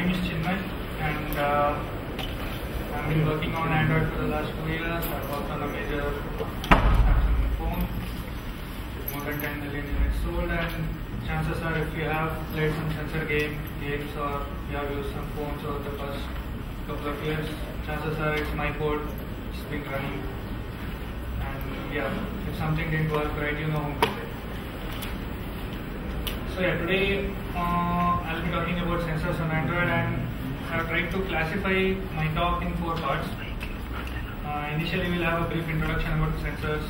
name is Chinmay and uh, I've been working on Android for the last two years. I've worked on a major Samsung phone with more than 10 million units sold and chances are if you have played some sensor game, games or you have used some phones over the past couple of years, chances are it's my code, it's been running and yeah, if something didn't work right, you know. So yeah, today uh, I'll be talking about sensors on Android and I've tried to classify my talk in four parts. Uh, initially we'll have a brief introduction about sensors.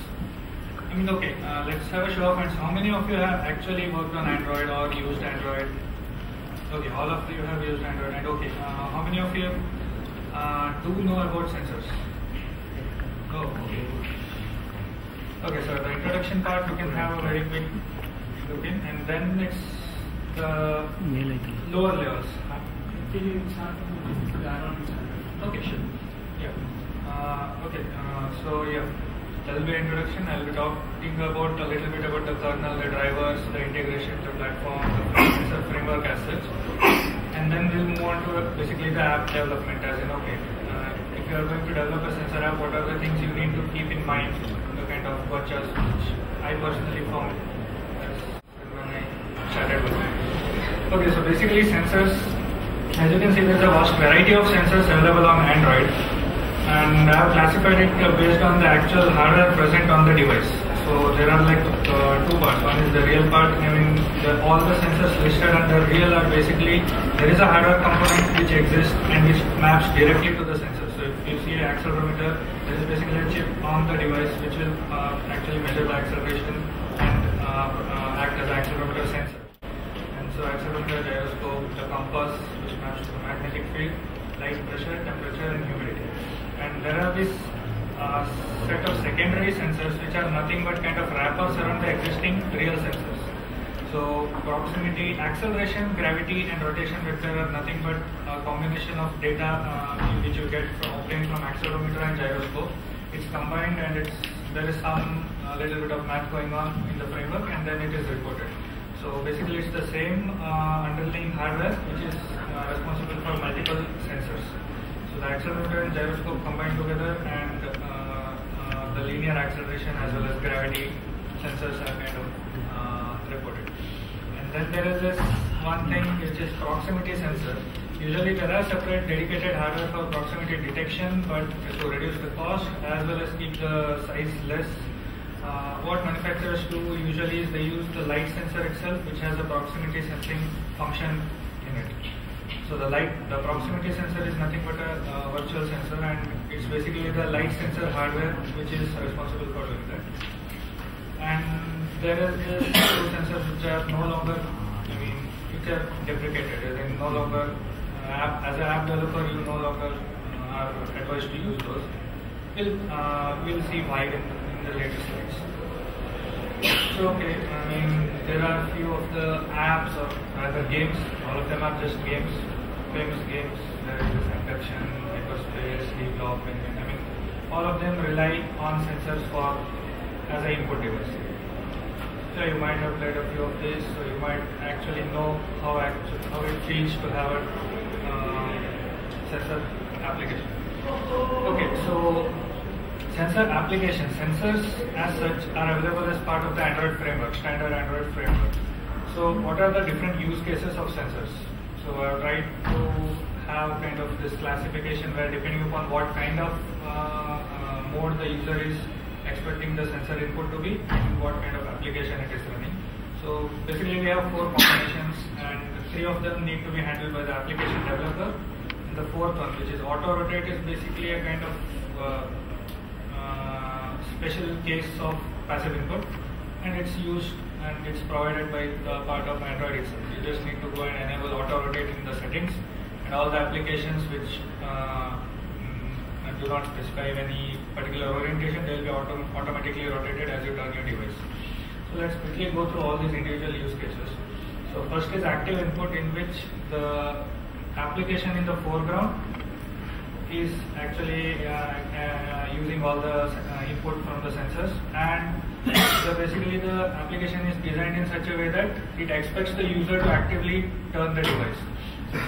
I mean, okay, uh, let's have a show of hands. How many of you have actually worked on Android or used Android? Okay, all of you have used Android and okay, uh, how many of you uh, do know about sensors? Oh, okay. Okay, so the introduction part we can have a very quick Okay, and then next uh, the lower layers. Uh, okay, sure. Yeah. Uh, okay, uh, so yeah, that'll be introduction. I'll be talking about a little bit about the kernel, the drivers, the integration, the platform, the framework as such. And then we'll move on to basically the app development as in, okay, uh, if you are going to develop a sensor app, what are the things you need to keep in mind, the kind of watches which I personally found started working. Okay, so basically sensors, as you can see there's a vast variety of sensors available on Android and I have classified it based on the actual hardware present on the device. So there are like uh, two parts. One is the real part. I mean, the, all the sensors listed under real are basically there is a hardware component which exists and which maps directly to the sensor. So if you see an accelerometer, there is basically a chip on the device which will uh, actually measure the acceleration and uh, uh, act as an accelerometer sensor. And accelerometer, gyroscope, the compass which maps the magnetic field, light pressure, temperature and humidity. And there are these uh, set of secondary sensors which are nothing but kind of wrappers around the existing real sensors. So proximity, acceleration, gravity and rotation vector are nothing but a combination of data uh, which you get from obtained from accelerometer and gyroscope. It's combined and it's there is some uh, little bit of math going on in the framework and then it is reported. So basically it's the same uh, underlying hardware which is uh, responsible for multiple sensors. So the accelerometer and gyroscope combined together and uh, uh, the linear acceleration as well as gravity sensors are kind of uh, reported. And then there is this one thing which is proximity sensor. Usually there are separate dedicated hardware for proximity detection but to reduce the cost as well as keep the size less uh, what manufacturers do usually is they use the light sensor itself, which has a proximity sensing function in it. So the light, the proximity sensor is nothing but a uh, virtual sensor, and it's basically the light sensor hardware which is responsible for doing that. And there are two sensors which are no longer, I mean, which are deprecated. As no longer, uh, app, as an app developer, you no longer uh, are advised to use those. We'll, uh, we'll see why in So, okay, I mean, there are a few of the apps or rather games, all of them are just games, famous games. There is this Induction, Hyperspace, League Block, and I mean, all of them rely on sensors for as an input device. So you might have played a few of these, so you might actually know how actu- how it feels to have a uh, sensor application. Okay, so sensor application. sensors as such are available as part of the Android framework, standard Android framework. So what are the different use cases of sensors? So I've tried to have kind of this classification where depending upon what kind of uh, uh, mode the user is expecting the sensor input to be and what kind of application it is running. So basically we have four combinations and three of them need to be handled by the application developer. And the fourth one which is auto rotate is basically a kind of uh, special case of passive input and it's used and it's provided by the part of Android itself. You just need to go and enable auto rotate in the settings and all the applications which uh, mm, do not specify any particular orientation, they will be auto- automatically rotated as you turn your device. So let's quickly go through all these individual use cases. So first is active input in which the application in the foreground is actually uh, uh, using all the input from the sensors and so basically the application is designed in such a way that it expects the user to actively turn the device.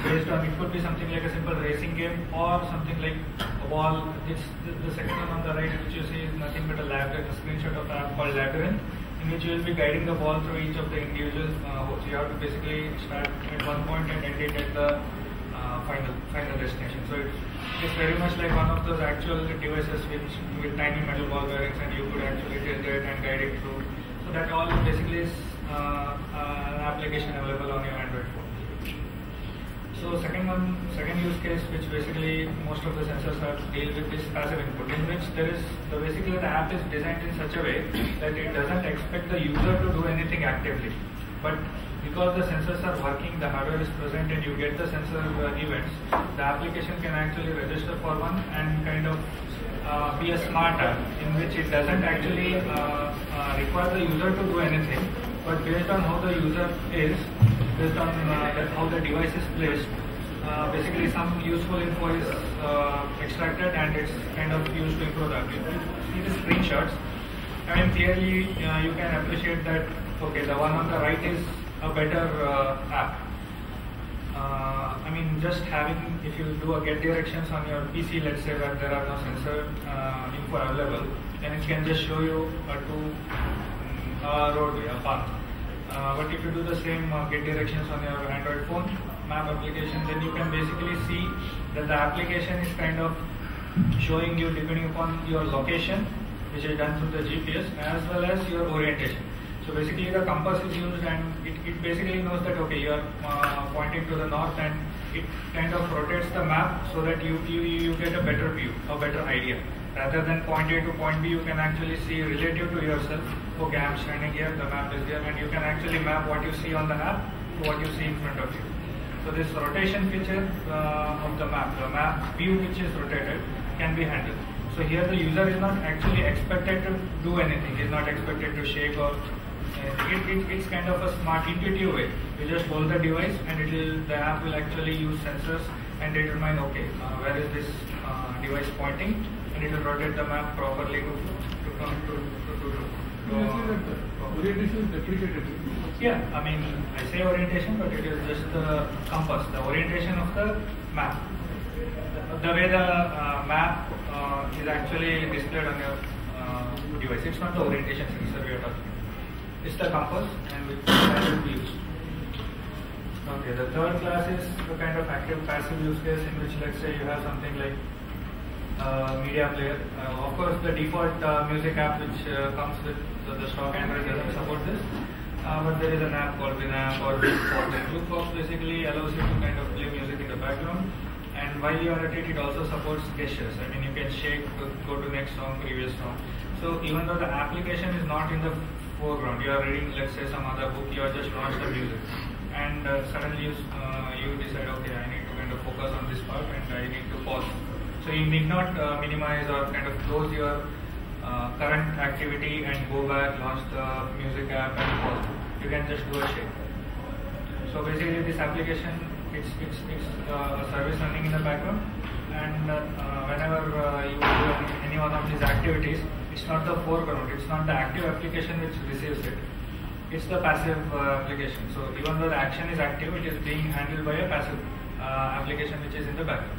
based on it could be something like a simple racing game or something like a ball. This the, the second one on the right, which you see is nothing but a labyrinth, a screenshot of an app called Labyrinth, in which you will be guiding the ball through each of the individual uh, holes. You have to basically start at one point and end it at the final final destination. So it's, it's very much like one of those actual devices which with tiny metal ball bearings, and you could actually tilt it and guide it through. So that all basically is uh, uh, an application available on your Android phone. So second one, second use case, which basically most of the sensors are deal with is passive input, in which there is the basically the app is designed in such a way that it doesn't expect the user to do anything actively, but because the sensors are working, the hardware is present, and you get the sensor uh, events, the application can actually register for one and kind of uh, be a smart app in which it doesn't actually uh, uh, require the user to do anything, but based on how the user is, based on uh, how the device is placed, uh, basically some useful info is extracted and it's kind of used to improve the app. If see the screenshots, I mean clearly you can appreciate that okay the one on the right is a better uh, app. Uh, I mean, just having, if you do a get directions on your PC, let's say where there are no sensor uh, info available, then it can just show you a two mm, uh, roadway, a path. Uh, but if you do the same uh, get directions on your Android phone map application, then you can basically see that the application is kind of showing you depending upon your location, which is done through the GPS, as well as your orientation. So basically the compass is used and it, it basically knows that okay you are uh, pointing to the north and it kind of rotates the map so that you, you, you get a better view, a better idea. Rather than point A to point B, you can actually see relative to yourself, okay I'm standing here, the map is here and you can actually map what you see on the map to what you see in front of you. So this rotation feature uh, of the map, the map view which is rotated can be handled. So here the user is not actually expected to do anything, is not expected to shake or it, it, it's kind of a smart intuitive way. You just hold the device and it will the app will actually use sensors and determine okay uh, where is this uh, device pointing and it will rotate the map properly to to come to to, to, to, see orientation is deprecated. yeah, I mean, I say orientation, but it is just the compass, the orientation of the map. The way the uh, map uh, is actually displayed on your uh, device. It's not the orientation sensor we are talking. It's the compass and which that will be used. Okay, the third class is the kind of active passive use case in which let's say you have something like uh, media player. Uh, of course, the default uh, music app which uh, comes with the, stock Android doesn't support this. Uh, but there is an app called Winamp or Jukebox basically allows you to kind of play music in the background. And while you are at it, it also supports gestures. I mean, you can shake go to next song, previous song. So even though the application is not in the foreground, you are reading, let's say, some other book, you are just launched the music, and uh, suddenly you, uh, you decide, okay, I need to kind of focus on this part, and I need to pause. So you need not uh, minimize or kind of close your uh, current activity and go back, launch the music app and pause. You can just do a shake. So basically this application, it's, it's, it's uh, a service running in the background and uh, whenever you do any one of these activities, it's not the foreground, it's not the active application which receives it. It's the passive uh, application. So even though the action is active, it is being handled by a passive uh, application which is in the background.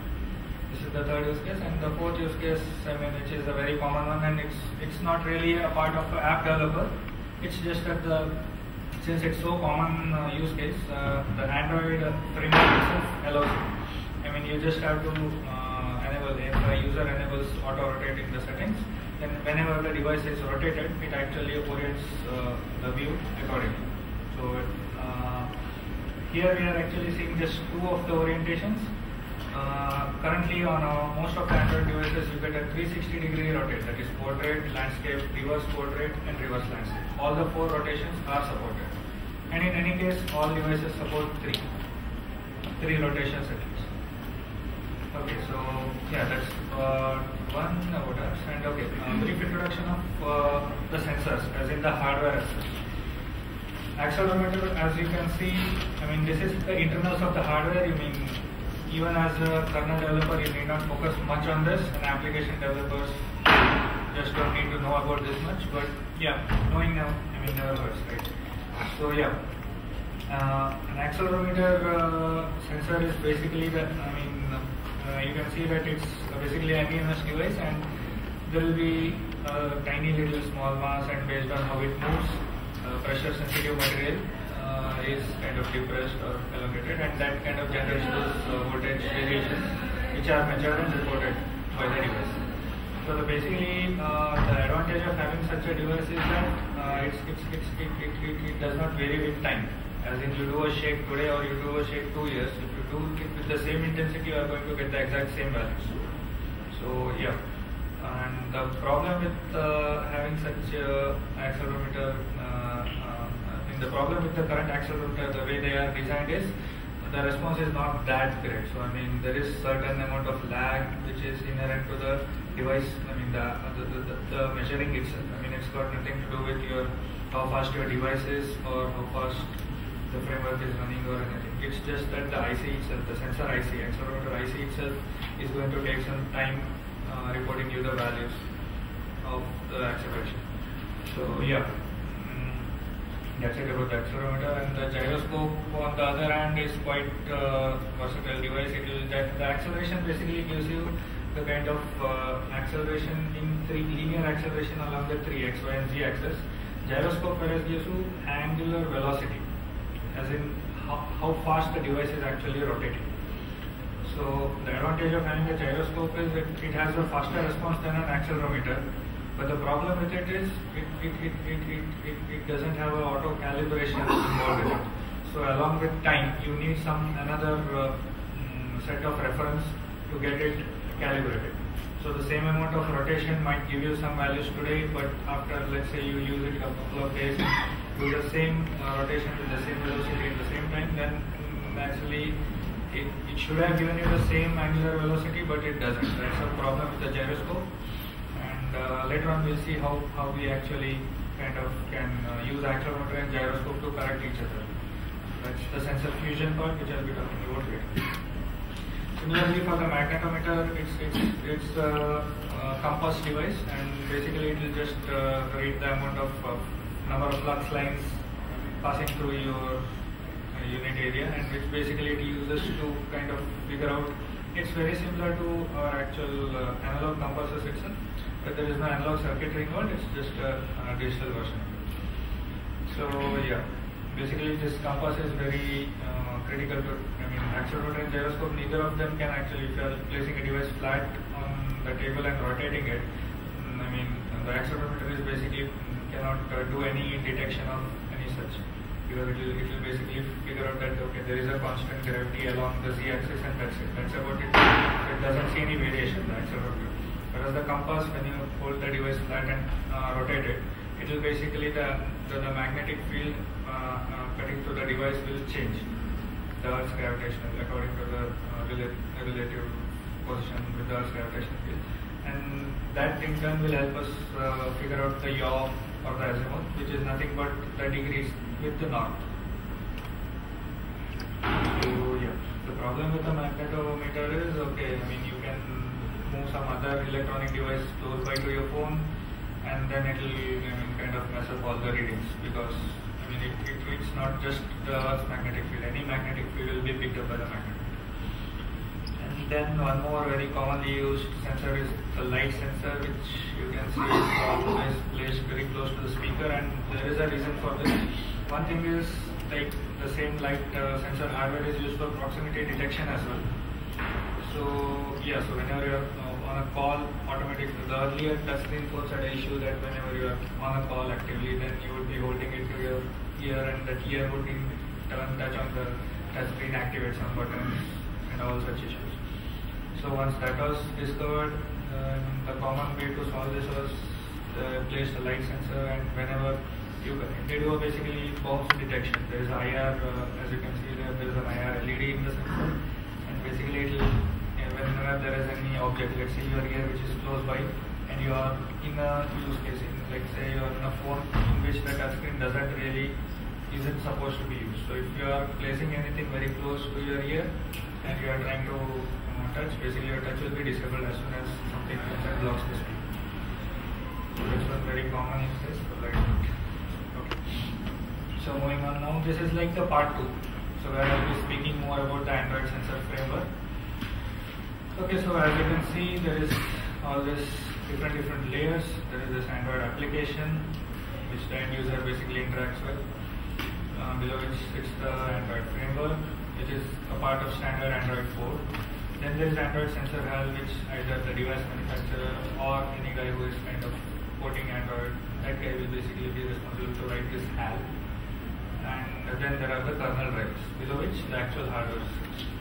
This is the third use case, and the fourth use case, I mean, which is a very common one, and it's it's not really a part of app developer. It's just that the since it's so common uh, use case, uh, the Android framework itself allows it. I mean, you just have to uh, enable if the user enables auto rotate in the settings. Then whenever the device is rotated, it actually orients uh, the view accordingly. So uh, here we are actually seeing just two of the orientations. Uh, currently on most of the Android devices you get a 360 degree rotate that is portrait, landscape, reverse portrait and reverse landscape. All the four rotations are supported. And in any case all devices support three. Three rotation settings. Okay, so yeah, that's uh, one about us. And okay, uh, brief introduction of uh, the sensors, as in the hardware. Accelerometer, as you can see, I mean, this is the internals of the hardware. You mean, even as a kernel developer, you need not focus much on this, and application developers just don't need to know about this much. But yeah, knowing now, I mean, never hurts, right? So yeah, Uh, an accelerometer uh, sensor is basically the, I mean, you can see that it's basically an EMS device and there will be a tiny little small mass and based on how it moves, uh, pressure sensitive material uh, is kind of depressed or elongated and that kind of generates those uh, voltage variations which are measured and reported by the device. So the basically uh, the advantage of having such a device is that uh, it's, it's, it's, it, it, it, it does not vary with time. As in you do a shake today or you do a shake two years, if you do it with the same intensity, you are going to get the exact same values. So yeah, and the problem with uh, having such a accelerometer, uh, uh, I the problem with the current accelerometer, the way they are designed is the response is not that great. So I mean there is certain amount of lag which is inherent to the device. I mean the the, the, the measuring itself. I mean it's got nothing to do with your how fast your device is or how fast the framework is running or anything. It's just that the IC itself, the sensor IC, accelerometer IC itself is going to take some time uh, reporting you the values of the acceleration. So yeah, mm, that's it about the accelerometer and the gyroscope on the other hand is quite uh, versatile device. It will that the acceleration basically gives you the kind of uh, acceleration in three linear acceleration along the three x, y, and z axis. Gyroscope whereas gives you angular velocity as in how, how fast the device is actually rotating. So the advantage of having a gyroscope is that it has a faster response than an accelerometer. But the problem with it is it, it, it, it, it, it, it doesn't have an auto calibration involved in it. So along with time, you need some another uh, mm, set of reference to get it calibrated. So the same amount of rotation might give you some values today, but after let's say you use it a couple of days, do the same uh, rotation with the same velocity at the same time, then actually it, it should have given you the same angular velocity, but it doesn't. That's a problem with the gyroscope. And uh, later on we'll see how, how we actually kind of can uh, use accelerometer and gyroscope to correct each other. That's the sensor fusion part which I'll be talking about later. Similarly for the magnetometer, it's it's it's a, a compass device and basically it will just uh, read the amount of uh, number of flux lines passing through your uh, unit area and which basically it uses to kind of figure out. It's very similar to our actual uh, analog compasses itself but there is no analog circuitry involved it's just a, a digital version. So yeah basically this compass is very uh, critical to I mean accelerometer and gyroscope neither of them can actually if you are placing a device flat on the table and rotating it mm, I mean the accelerometer is basically cannot uh, do any detection of any such. Because it will, it will basically figure out that okay there is a constant gravity along the z-axis and that's it. That's about it. It doesn't see any variation That's the accelerometer whereas the compass when you hold the device flat and uh, rotate it it will basically the the, the magnetic field uh, uh, cutting to the device will change. The earth's gravitational according to the uh, relative position with the earth's gravitational field. And that in turn will help us uh, figure out the yaw or the azimuth, which is nothing but the degrees with the north. So yeah, the problem with the magnetometer is okay. I mean, you can move some other electronic device close by to your phone, and then it will I mean, kind of mess up all the readings because I mean it, it, it's not just the magnetic field. Any magnetic field will be picked up by the magnet. Then one more very commonly used sensor is the light sensor, which you can see is placed very close to the speaker, and there is a reason for this. One thing is like the same light uh, sensor hardware is used for proximity detection as well. So yeah, so whenever you're uh, on a call, automatically the earlier touchscreen phones had an issue that whenever you're on a call actively, then you would be holding it to your ear, and that ear would turn touch on the touchscreen, activate some buttons, and all such issues. So once that was discovered, uh, the common way to solve this was uh, place a light sensor and whenever you they do basically bounce detection. There is IR, uh, as you can see there, there is an IR LED in the sensor and basically it will, whenever there is any object, let's say you are here which is close by and you are in a use case, in, like say you are in a phone in which the touchscreen doesn't really isn't supposed to be used. So if you are placing anything very close to your ear and you are trying to touch, basically your touch will be disabled as soon as something outside blocks the. So this was very common case for light. Okay. So moving on now, this is like the part two. So where I'll be speaking more about the Android sensor framework. Okay, so as you can see, there is all this different different layers. There is this Android application, which the end user basically interacts with. Uh, below which sits the Android framework, which is a part of standard Android 4. Then there is Android sensor HAL, which either the device manufacturer or any guy who is kind of porting Android, that guy will basically be responsible to write this HAL. And then there are the kernel drivers, below which the actual hardware sits.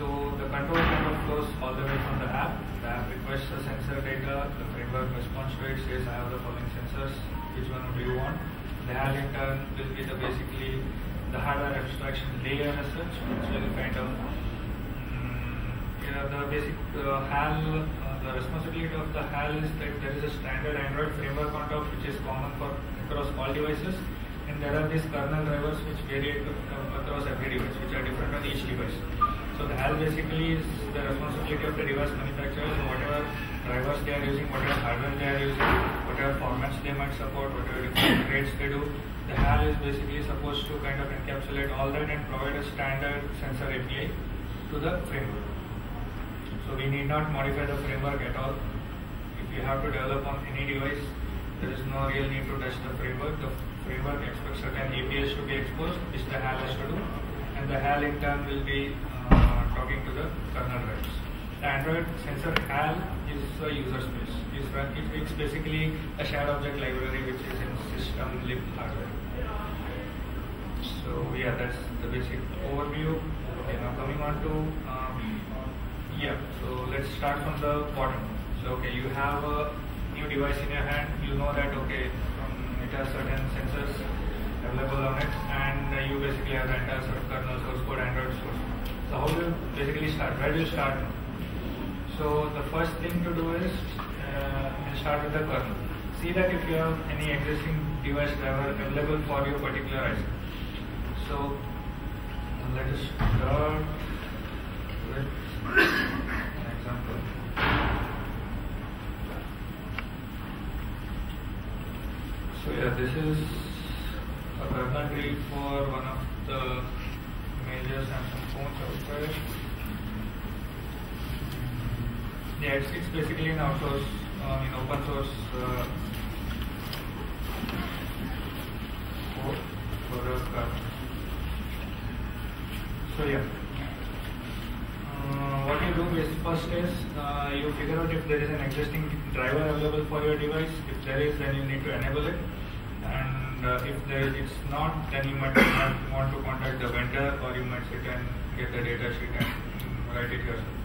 So the control kind of flows all the way from the app. The app requests the sensor data, the framework responds to it, says I have the following sensors, which one do you want? The HAL in turn will be the basically the hardware abstraction layer as such, which will kind of the basic uh, HAL, uh, the responsibility of the HAL is that there is a standard Android framework on top which is common for across all devices and there are these kernel drivers which vary uh, across every device which are different on each device. So the HAL basically is the responsibility of the device manufacturers whatever drivers they are using, whatever hardware they are using, whatever formats they might support, whatever different grades they do. The HAL is basically supposed to kind of encapsulate all that and provide a standard sensor API to the framework. So we need not modify the framework at all. If you have to develop on any device, there is no real need to touch the framework. The framework expects certain APIs to be exposed, which the HAL has to do, and the HAL in turn will be uh, talking to the kernel drivers. The Android sensor HAL is a user space. It's, it's basically a shared object library which is in system lib hardware. So yeah, that's the basic overview. Okay, now coming on to yeah. So let's start from the bottom. So okay, you have a new device in your hand. You know that okay, um, it has certain sensors available on it, and uh, you basically have the entire sort of kernel source code, Android source. So how do you basically start? Where do you start? So the first thing to do is uh, start with the kernel. See that if you have any existing device driver available for your particular IC. So let us start. So yeah, this is a kernel tree for one of the major Samsung phones out. Yeah, it's, it's basically an outsource, uh, in open source uh, code for a car. So yeah. First uh, you figure out if there is an existing driver available for your device. If there is, then you need to enable it. And uh, if there is it's not, then you might want to contact the vendor, or you might sit and get the data sheet and write it yourself.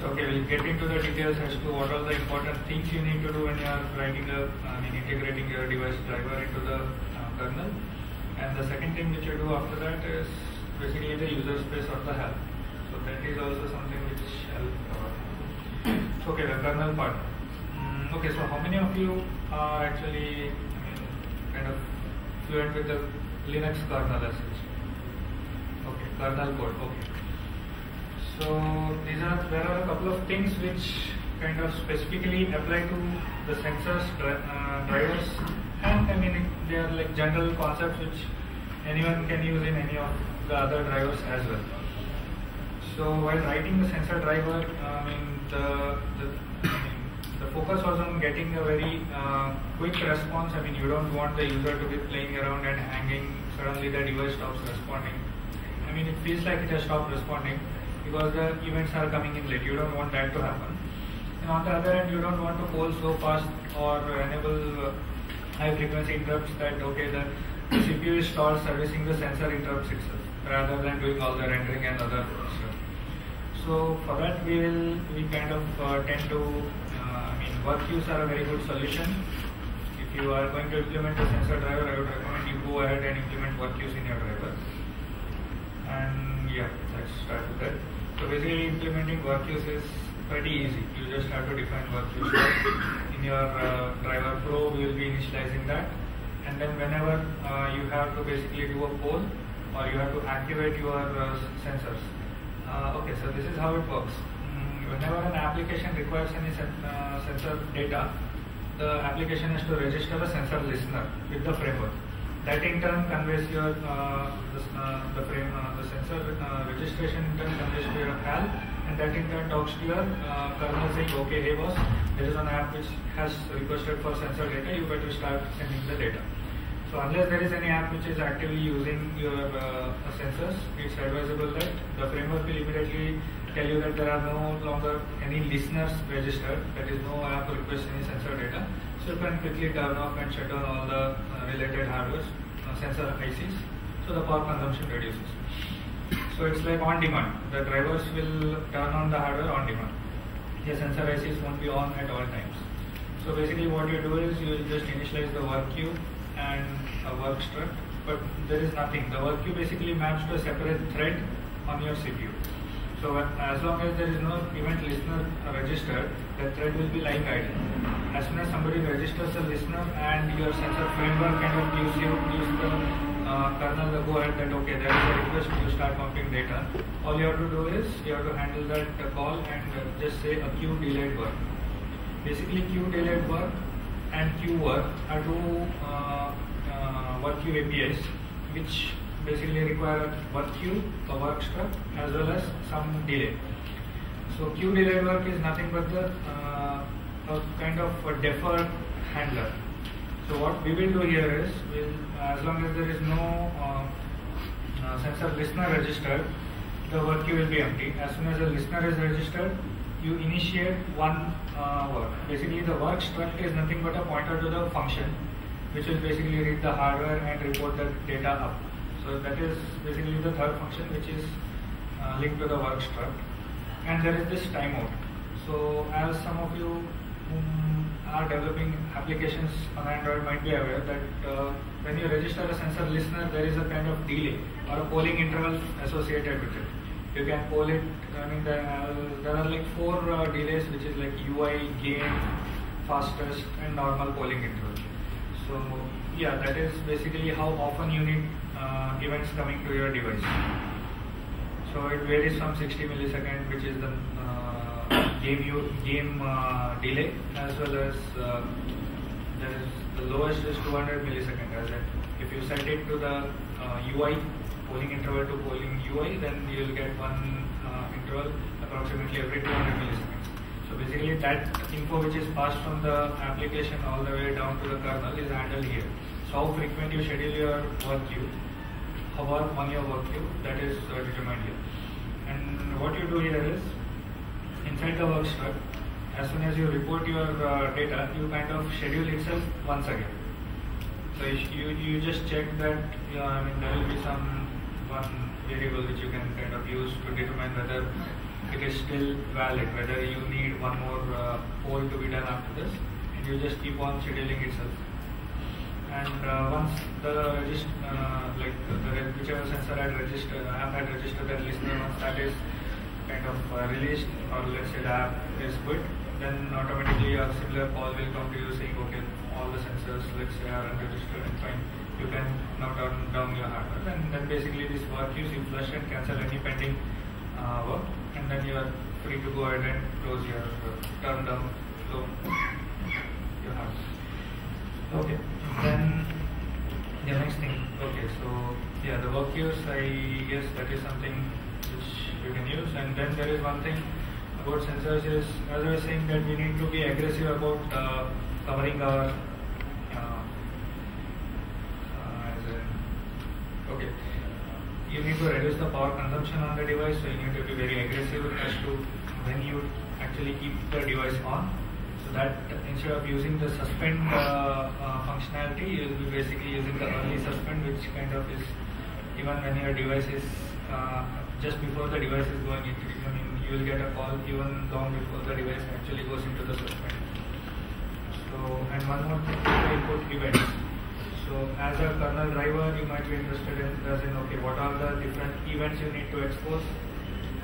So okay, we'll get into the details as to what are the important things you need to do when you are writing a, I mean, integrating your device driver into the uh, kernel. And the second thing which you do after that is basically the user space or the HAL. So that is also something which cover. So okay, the kernel part. Mm, okay, so how many of you are actually, I mean, kind of fluent with the Linux kernel as such? Okay, kernel code. Okay. So these are there are a couple of things which kind of specifically apply to the sensors, dri- uh, drivers, and I mean they are like general concepts which anyone can use in any of the other drivers as well. So while writing the sensor driver, I mean the the, the focus was on getting a very uh, quick response. I mean you don't want the user to be playing around and hanging. Suddenly the device stops responding. I mean it feels like it has stopped responding because the events are coming in late. You don't want that to happen. And on the other hand, you don't want to poll so fast or enable uh, high frequency interrupts that okay the, the CPU is stalled servicing the sensor interrupts itself rather than doing all the rendering and other stuff. So for that we will we kind of uh, tend to uh, I mean work queues are a very good solution. If you are going to implement a sensor driver, I would recommend you go ahead and implement work queues in your driver. And yeah, let's start with that. So basically implementing work queues is pretty easy. You just have to define work queues. In your uh, driver pro, we will be initializing that. And then whenever uh, you have to basically do a poll or you have to activate your uh, sensors. Uh, okay, so this is how it works. Mm, whenever an application requires any sen- uh, sensor data, the application has to register a sensor listener with the framework. That in turn conveys your uh, the, uh, the frame uh, the sensor uh, registration in turn conveys to your HAL, and that in turn talks to your kernel saying, okay, hey boss, there is an app which has requested for sensor data. You better start sending the data. So unless there is any app which is actively using your uh, sensors, it's advisable that the framework will immediately tell you that there are no longer any listeners registered, that is no app request any sensor data. So you can quickly turn off and shut down all the uh, related hardware, uh, sensor ICs, so the power consumption reduces. So it's like on demand. The drivers will turn on the hardware on demand. The sensor ICs won't be on at all times. So basically what you do is you just initialize the work queue and a work struct, but there is nothing. The work queue basically maps to a separate thread on your CPU. So as long as there is no event listener registered, the thread will be lying idle. As soon as somebody registers a listener and your sensor framework kind of gives you gives the uh, kernel the go ahead that okay there is a request to start pumping data. All you have to do is you have to handle that call and just say a queue delayed work. Basically queue delayed work and queue work are two uh, uh, work queue APIs which basically require work queue, a work struct as well as some delay. So queue delayed work is nothing but the uh, a kind of a deferred handler. So what we will do here is, we'll, as long as there is no uh, uh, sensor listener registered, the work queue will be empty. As soon as a listener is registered, you initiate one uh, work. Basically, the work struct is nothing but a pointer to the function, which will basically read the hardware and report the data up. So that is basically the third function, which is uh, linked to the work struct. And there is this timeout. So as some of you whom are developing applications on Android might be aware that uh, when you register a sensor listener, there is a kind of delay or a polling interval associated with it. You can poll it. I mean, there are, there are like four uh, delays, which is like UI, game, fastest, and normal polling interval. So yeah, that is basically how often you need uh, events coming to your device. So it varies from 60 millisecond, which is the uh, game you, game uh, delay, as well as uh, the lowest is 200 millisecond. As if you set it to the UI polling interval to polling UI, then you will get one uh, interval approximately every 200 milliseconds. Basically that info which is passed from the application all the way down to the kernel is handled here. So how frequent you schedule your work queue, how work on your work queue, that is uh, determined here. And what you do here is, inside the work struct, as soon as you report your uh, data, you kind of schedule itself once again. So you, you just check that, yeah, I mean, there will be some one variable which you can kind of use to determine whether it is still valid, whether you need one more uh, poll to be done after this, and you just keep on scheduling itself. And uh, once the regist- uh, like the whichever sensor had registered, app had registered that listener, once that is kind of uh, released, or let's say the app is quit, then automatically a similar call will come to you saying, okay, all the sensors, let's say, are unregistered and fine. You can now turn down your hardware, and then basically this work you flush and cancel any pending uh, work, and then you are free to go ahead and close your turn down slow your hardware. Okay, then the next thing. Okay, so yeah, the work queues. I guess that is something which you can use, and then there is one thing about sensors is, as I was saying, that we need to be aggressive about uh, covering our uh, uh, as in, okay, you need to reduce the power consumption on the device, so you need to be very aggressive as to when you actually keep the device on. So that instead of using the suspend uh, uh, functionality, you will be basically using the early suspend, which kind of is even when your device is uh, just before the device is going into. I mean, you will get a call even long before the device actually goes into the suspend. So, and one more thing, input events. So, as a kernel driver, you might be interested in in okay, what are the different events you need to expose,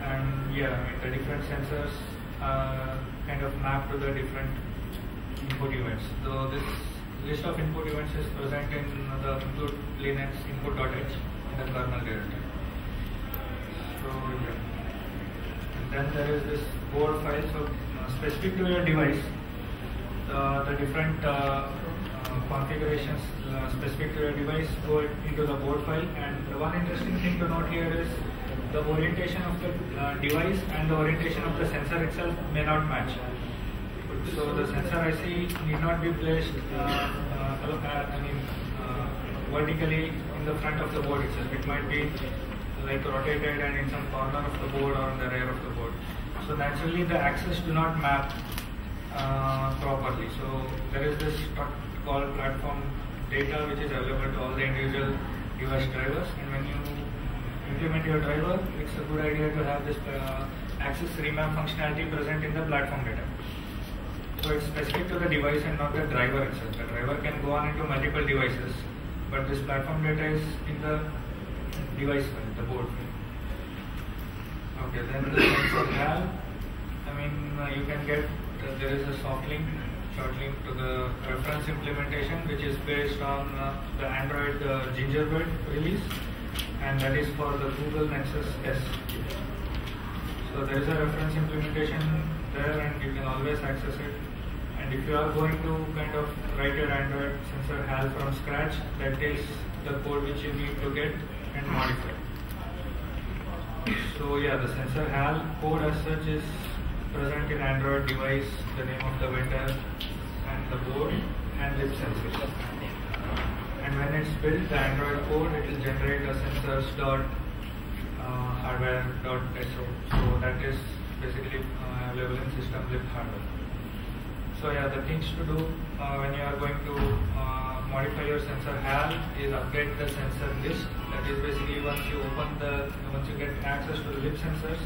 and yeah, I mean, the different sensors uh, kind of map to the different input events. So, this list of input events is present in the include linux input.h in the kernel directory. So, yeah. And then there is this board file. So, uh, specific to your device, uh, the different uh, configurations uh, specific to your device, go into the board file. And the one interesting thing to note here is the orientation of the uh, device and the orientation of the sensor itself may not match. So the sensor IC need not be placed, uh, uh, uh, I mean, vertically in the front of the board itself. It might be like rotated and in some corner of the board or on the rear of the board. So naturally the axes do not map uh, properly. So there is this called platform data which is available to all the individual device drivers and when you implement your driver, it's a good idea to have this uh, axis remap functionality present in the platform data. So it's specific to the device and not the driver itself. The driver can go on into multiple devices, but this platform data is in the device file, the board file. Okay, then the HAL. I mean, uh, you can get uh, there is a soft link, short link to the reference implementation, which is based on uh, the Android uh, Gingerbread release, and that is for the Google Nexus S. So there is a reference implementation there, and you can always access it. And if you are going to kind of write your Android sensor HAL from scratch, that is the code which you need to get and modify. So yeah, the sensor HAL code as such is present in Android device, the name of the vendor the board and lip sensors. And when it's built, the Android code, it will generate a sensors dot uh, hardware dot so. So that is basically uh, available in system lib hardware. So yeah, the things to do uh, when you are going to uh, modify your sensor HAL is update the sensor list. That is basically once you open the, once you get access to the libsensors,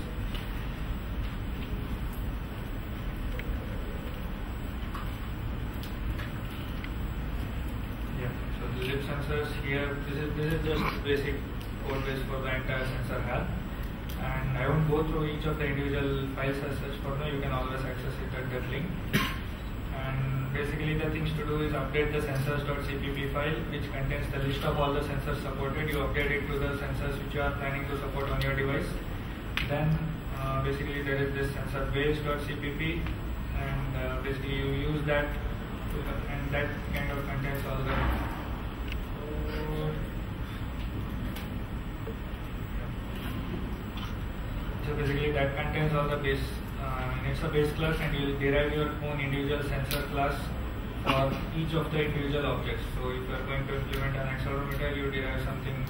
yeah. So the lib sensors here, this is this is just basic code base for the entire sensor HAL. And I won't go through each of the individual files as such for now. You can always access it at that link. And basically the things to do is update the sensors.cpp file which contains the list of all the sensors supported. You update it to the sensors which you are planning to support on your device. Then uh, basically there is this sensor base.cpp and uh, basically you use that and that kind of contains all the So basically that contains all the base, uh, it's a base class and you will derive your own individual sensor class for each of the individual objects. So if you are going to implement an accelerometer, you derive something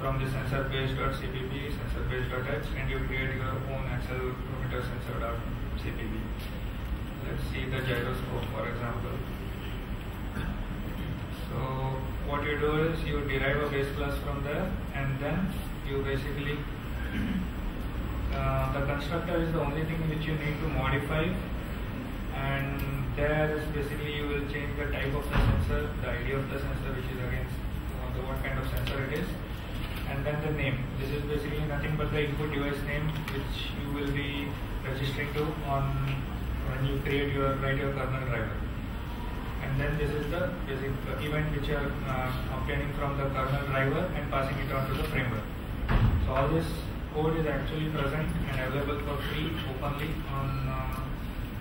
from the sensor base.cpp, sensor base.h and you create your own accelerometer sensor.cpp. Let's see the gyroscope for example. So what you do is you derive a base class from there and then you basically uh, the constructor is the only thing which you need to modify and there is basically you will change the type of the sensor, the ID of the sensor which is against the what kind of sensor it is and then the name. This is basically nothing but the input device name which you will be registering to on when you create your write your kernel driver. And then this is the basic event which are uh, obtaining from the kernel driver and passing it on to the framework. So all this code is actually present and available for free openly on uh,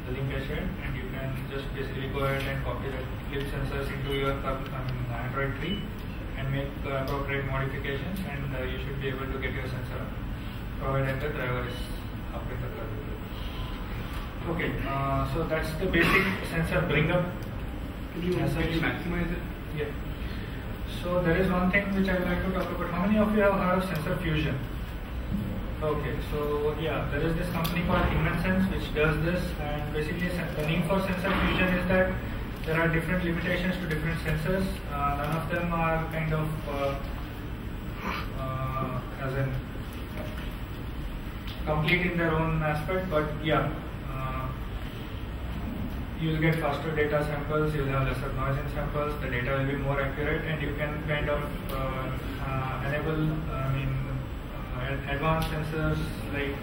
the link I shared and you can just basically go ahead and copy the libsensors into your um, Android tree and make uh, appropriate modifications and uh, you should be able to get your sensor provided the driver is up in the kernel. Okay, uh, so that's the basic sensor bring up. Can you, As can you maximize it? Yeah. So there is one thing which I would like to talk about. How many of you have heard of sensor fusion? Okay, so yeah, there is this company called InvenSense which does this, and basically the need for sensor fusion is that there are different limitations to different sensors. Uh, none of them are kind of uh, uh, as in complete in their own aspect, but yeah. You'll get faster data samples, you'll have lesser noise in samples, the data will be more accurate, and you can kind of uh, uh, enable, I mean, uh, advanced sensors like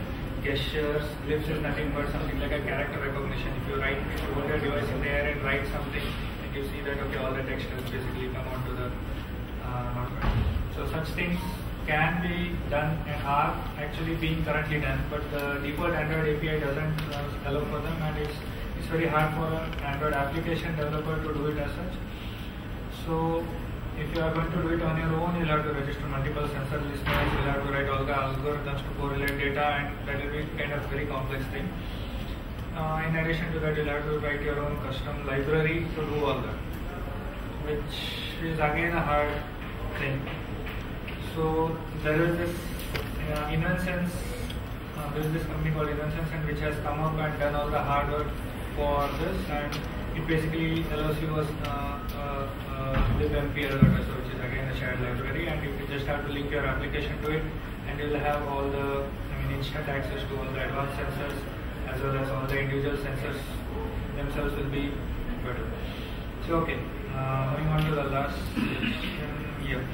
gestures, lips is nothing but something like a character recognition. If you write, if you hold your device in the air and write something, and you see that okay, all the text has basically come onto the uh, notepad. So such things can be done and are actually being currently done, but the default Android API doesn't uh, allow for them, and it's it's very hard for an Android application developer to do it as such. So if you are going to do it on your own, you'll have to register multiple sensor listeners, you'll have to write all the algorithms to correlate data and that will be kind of very complex thing. Uh, in addition to that, you'll have to write your own custom library to do all that, which is again a hard thing. So there is this uh, InvenSense, uh, there is this company called InvenSense and which has come up and done all the hard work for this and it basically allows you uh, libmp alert, so which is again a shared library and you just have to link your application to it and you will have all the I mean instant access to all the advanced sensors as well as all the individual sensors themselves will be better. So okay, uh, on to the last here.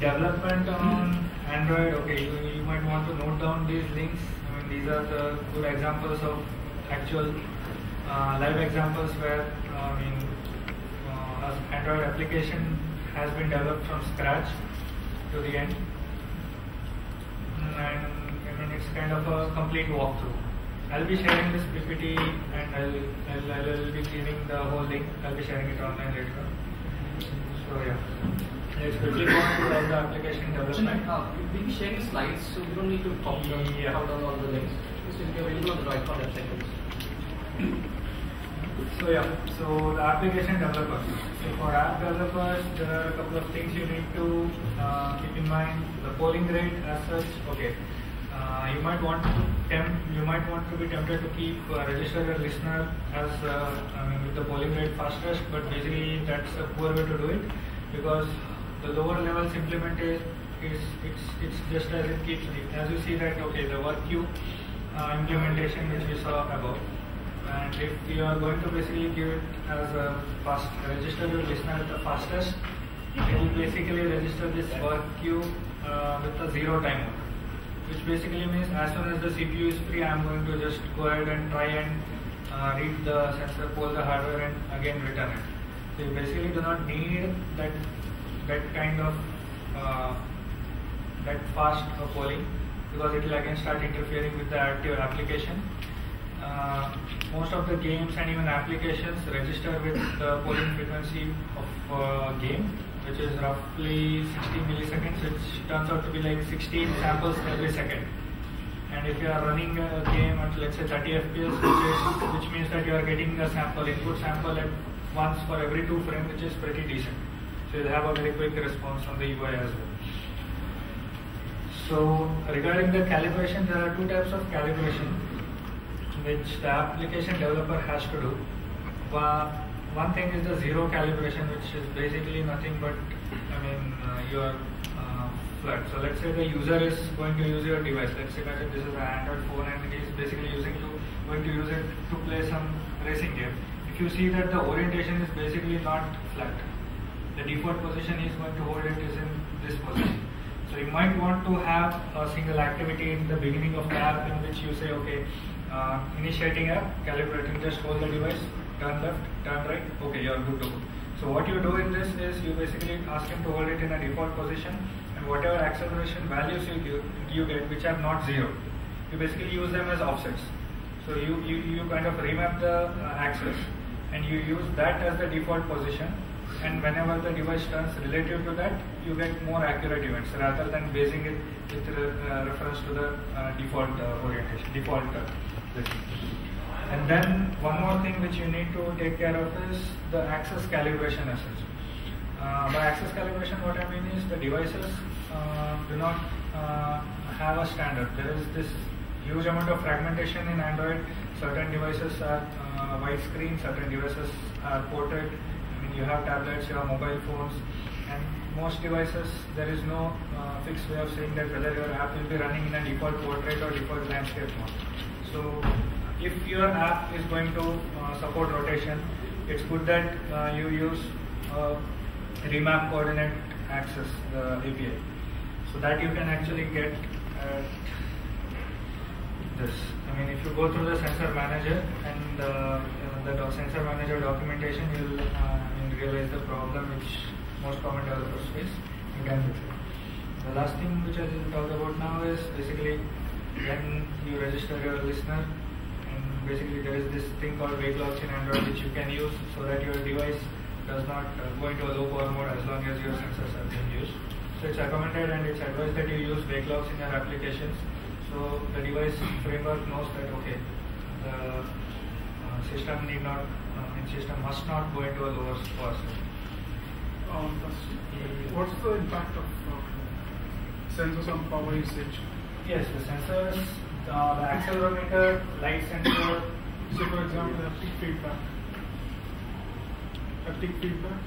Development on Android, okay, you, you might want to note down these links. I mean these are the good examples of actual live examples where uh, I mean uh, Android application has been developed from scratch to the end, and I mean it's kind of a complete walkthrough. I'll be sharing this PPT and I'll, I'll, I'll be leaving the whole link. I'll be sharing it online later. So yeah, let's quickly go on to the application development. Uh, we'll be sharing slides, so we don't need to copy Yeah. down all the links. This will be available on the right for website. So yeah, so the application developers. So for app developers, there are a couple of things you need to uh, keep in mind. The polling rate as such, okay. Uh, you might want to tempt, you might want to be tempted to keep uh, register your listener as uh, I mean with the polling rate fastest, but basically that's a poor way to do it because the lower levels implemented is it's it's just as it keeps as you see that okay the work queue uh, implementation which we saw above and if you are going to basically give it as a fast register your listener at the fastest it will basically register this work queue uh, with a zero timer which basically means as soon as the CPU is free I am going to just go ahead and try and uh, read the sensor pull the hardware and again return it so you basically do not need that that kind of uh, that fast uh, polling because it will again start interfering with the active application. Uh, most of the games and even applications register with the polling frequency of uh, game, which is roughly 60 milliseconds, which turns out to be like 16 samples every second. And if you are running a game at let's say 30 FPS, which, is, which means that you are getting a sample, input sample at once for every two frames, which is pretty decent. So you'll have a very quick response on the UI as well. So regarding the calibration, there are two types of calibration which the application developer has to do. One one thing is the zero calibration, which is basically nothing but, I mean, uh, your uh, flat. So let's say the user is going to use your device. Let's imagine this is an Android phone and he is basically using to going to use it to play some racing game. If you see that the orientation is basically not flat, the default position he is going to hold it is in this position. So you might want to have a single activity in the beginning of the app in which you say, okay, uh, initiating app, calibrating, just hold the device, turn left, turn right, okay, you're good to go. So what you do in this is you basically ask him to hold it in a default position and whatever acceleration values you, you, you get, which are not zero, you basically use them as offsets. So you, you, you kind of remap the uh, axis and you use that as the default position and whenever the device turns relative to that, you get more accurate events rather than basing it with re- uh, reference to the uh, default uh, orientation, default uh. And then one more thing which you need to take care of is the axis calibration as such. Uh, by axis calibration, what I mean is the devices uh, do not uh, have a standard. There is this huge amount of fragmentation in Android. Certain devices are uh, widescreen, certain devices are portrait. I mean, you have tablets, you have mobile phones, and most devices there is no uh, fixed way of saying that whether your app will be running in a default portrait or default landscape mode. So, if your app is going to uh, support rotation, it's good that uh, you use uh, remap coordinate axis, the API, so that you can actually get this. I mean, if you go through the sensor manager and uh, the doc- sensor manager documentation, you'll uh, realize the problem which most common developers face. You can. The last thing which I will talk about now is basically when you register your listener, and basically there is this thing called wake locks in Android which you can use so that your device does not uh, go into a low power mode as long as your sensors are being used. So it's recommended and it's advised that you use wake locks in your applications. So the device framework knows that okay, the uh, system need not, uh, mean system must not go into a lower power state. Um, what's the impact of uh, sensors on power usage? Yes, the sensors, uh, the accelerometer, light sensor. So, for example, the haptic feedback. Haptic feedback.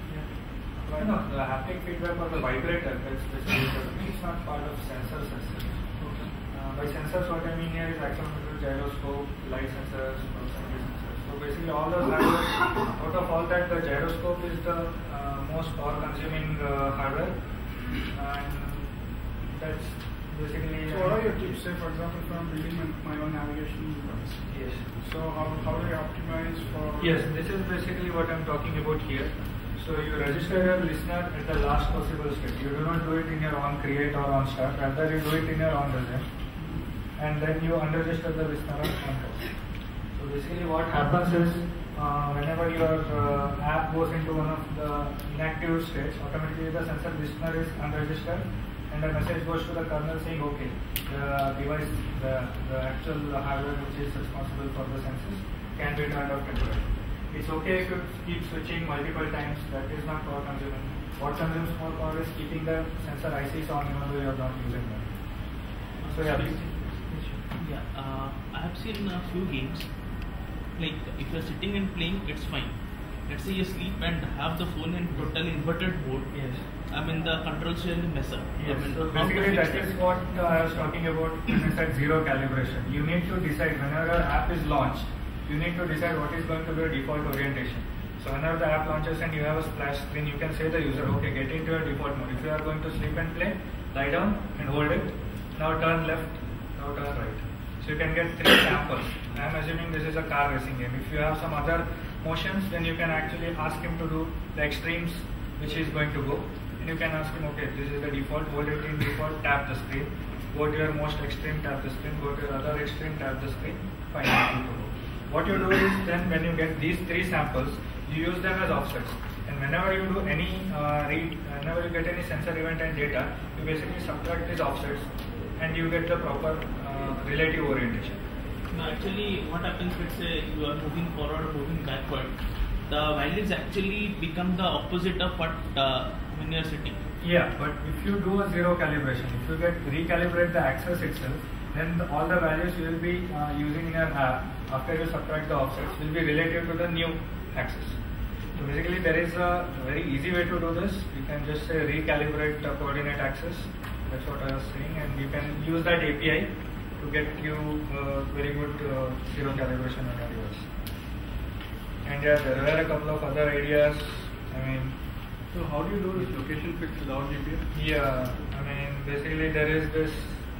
No, no, the haptic feedback or the vibrator that's specifically it's not part of sensors as such. Okay. Uh, by sensors, what I mean here is accelerometer, gyroscope, light sensors, proximity sensors. So basically, all those hardware, out of all that, the gyroscope is the uh, most power-consuming uh, hardware, and that's basically. So, what are your tips? Say, for example, I'm building my, my own navigation device. Yes. So, how, how do I optimize for? Yes, this is basically what I'm talking about here. So you register your listener at the last possible state. You do not do it in your on create or on start, rather you do it in your on resume. And then you unregister the listener on contact. So basically what happens is uh, whenever your uh, app goes into one of the inactive states, automatically the sensor listener is unregistered and the message goes to the kernel saying okay, the device, the, the actual hardware which is responsible for the sensors can be turned off temporarily. It's okay if you keep switching multiple times, that is not power consuming. What consumes more power is keeping the sensor ICs on even though you are not using them. So yeah. Yeah, uh, I have seen a few games. Like if you're sitting and playing, it's fine. Let's say you sleep and have the phone in total inverted mode. Yes. I mean the controls will mess up. Yes, I mean, so basically that is what uh, I was talking about when I said zero calibration. You need to decide whenever your app is launched, you need to decide what is going to be your default orientation. So whenever the app launches and you have a splash screen, you can say the user, okay, get into your default mode. If you are going to sleep and play, lie down and hold it. Now turn left, now turn right. So you can get three samples. I am assuming this is a car racing game. If you have some other motions, then you can actually ask him to do the extremes which he is going to go. And you can ask him, okay, this is the default, hold it in default, tap the screen. Go to your most extreme, tap the screen. Go to your other extreme, tap the screen. Fine. What you do is then when you get these three samples, you use them as offsets. And whenever you do any uh, read, whenever you get any sensor event and data, you basically subtract these offsets and you get the proper uh, relative orientation. Actually, what happens? Let's say you are moving forward or moving backward. The values actually become the opposite of what uh, when you are sitting. Yeah, but if you do a zero calibration, if you get recalibrate the axis itself, then the, all the values you will be uh, using in your app after you subtract the offsets will be relative to the new axis. So basically, there is a very easy way to do this. You can just say recalibrate the coordinate axis. That's what I was saying, and you can use that API to get you uh, very good uh, zero calibration device. And yeah, there were a couple of other ideas. I mean, So how do you do this location fix without GPS? yeah, I mean, basically there is this.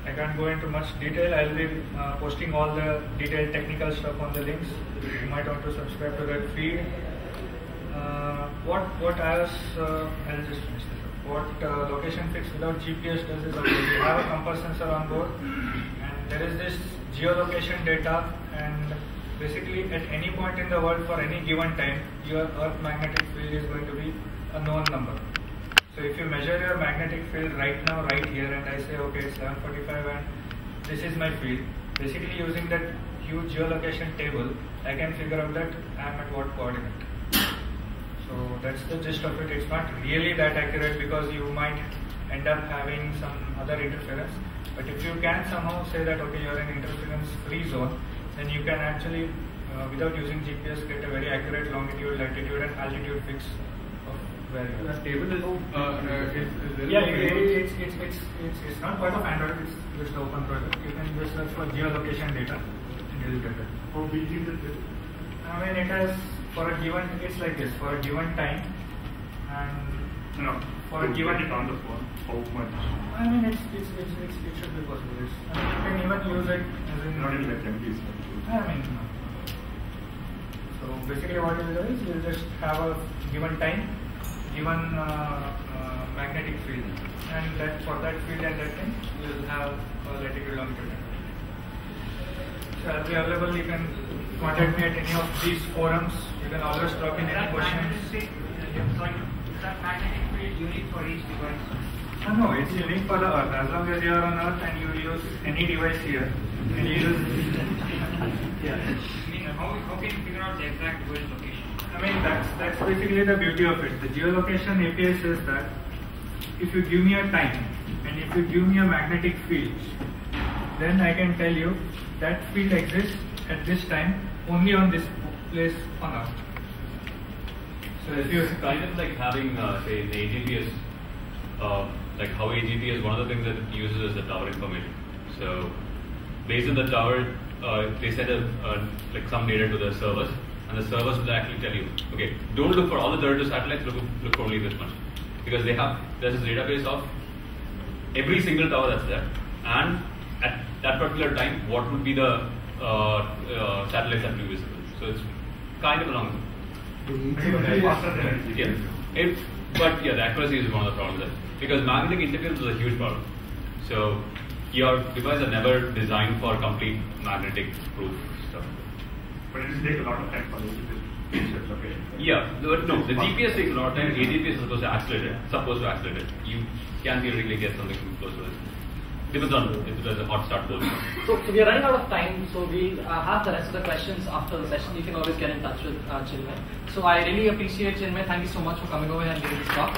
I can't go into much detail. I'll be uh, posting all the detailed technical stuff on the links. You might want to subscribe to that feed. Uh, what what I was, uh, I'll just finish this up. What uh, location fix without GPS does is we have a compass sensor on board, there is this geolocation data, and basically at any point in the world for any given time, your Earth magnetic field is going to be a known number. So if you measure your magnetic field right now, right here, and I say, okay, it's 745 and this is my field, basically using that huge geolocation table, I can figure out that I am at what coordinate. So that's the gist of it. It's not really that accurate because you might end up having some other interference. But if you can somehow say that, okay, you're in interference free zone, then you can actually, uh, without using GPS, get a very accurate longitude, latitude, and altitude fix of where you are. That table is, uh, uh, is, is Yeah, it, it, it's, it's, it's, it's, it's not part of Android, it's just an open project. You can just search for geolocation data and you'll get it. How big is it? I mean, it has, for a given, it's like this, for a given time and No. For a to given- it on the phone, how much? I mean, it's, it's, it's, it's, it should be possible. It's, I mean, you can even use it as in. Not in like MPs. I mean, no. So basically, what you do is you just have a given time, given uh, uh, magnetic field, and that for that field and that time, you will have a latitude longitude. So I'll be available. You can contact me at any of these forums. You can always drop in any questions. Is that magnetic unique for each device? Uh, no, it's unique for the Earth. As long as you are on Earth and you use any device here, and you use. yeah. I mean, how, how can you figure out the exact device location? I mean, that's that's basically the beauty of it. The geolocation API says that if you give me a time and if you give me a magnetic field, then I can tell you that field exists at this time only on this place on Earth. So it's kind of like having, uh, say, in AGPS, uh, like how AGPS one of the things that it uses is the tower information. So based on the tower, uh, they send a, like some data to the servers, and the servers will actually tell you, okay, don't look for all the 32 satellites, look, look for only this much. Because they have, there's this database of every single tower that's there, and at that particular time, what would be the uh, uh, satellites that will be visible. So it's kind of along. Yeah. It, but yeah, the accuracy is one of the problems there. Because magnetic interference is a huge problem. So your devices are never designed for complete magnetic proof stuff. But it will take a lot of time for you to reach that location. Yeah, but no, the GPS takes a lot of time. AGPS is supposed to accelerate it. Supposed to accelerate it. You can theoretically get something close to it. Depends on if there's a hot start. So, so we are running out of time, so we'll uh, have the rest of the questions after the session. You can always get in touch with uh, Chinmay. So I really appreciate Chinmay. Thank you so much for coming over and giving this talk.